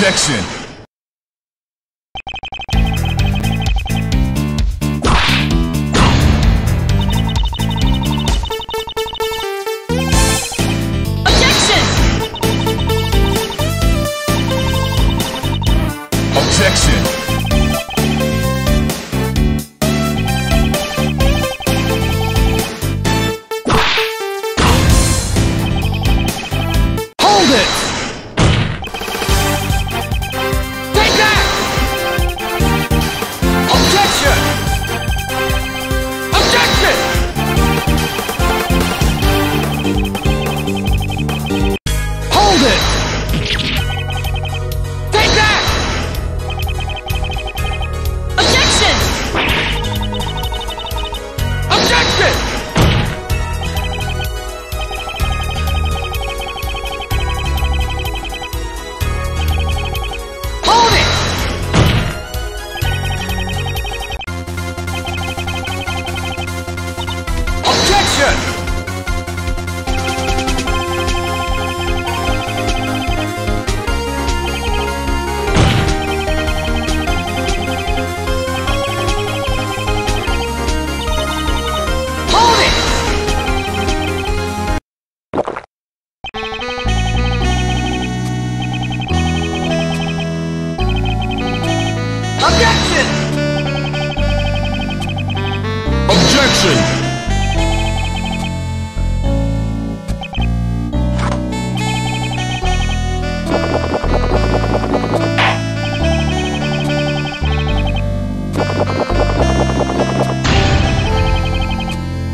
Objection! Objection! Objection! Objection!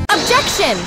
Objection!